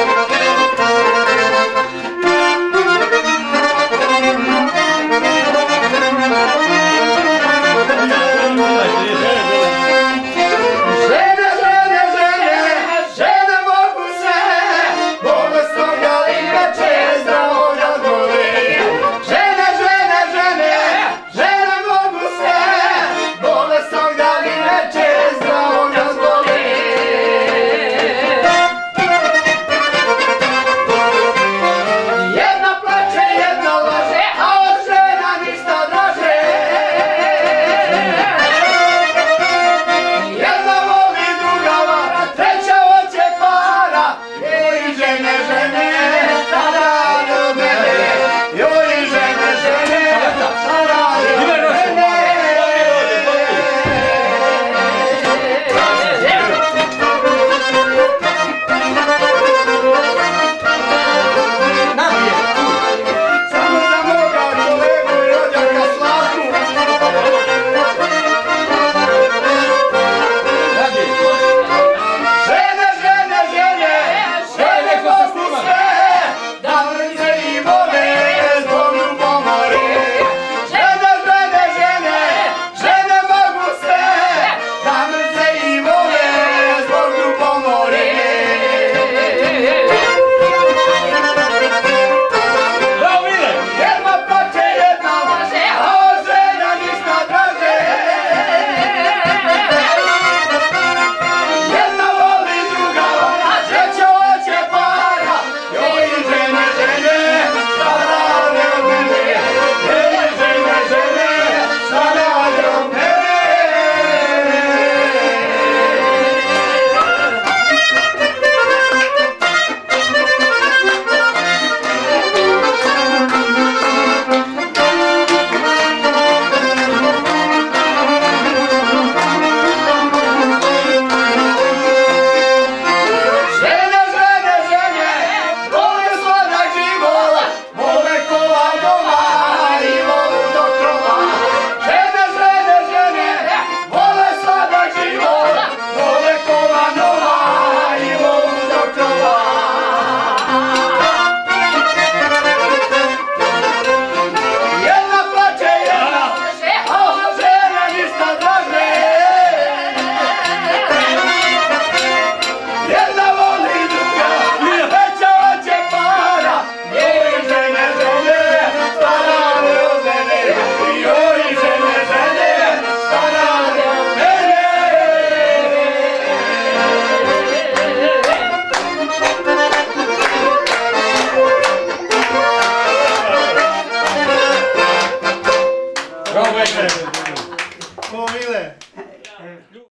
Žene, Joj, žene,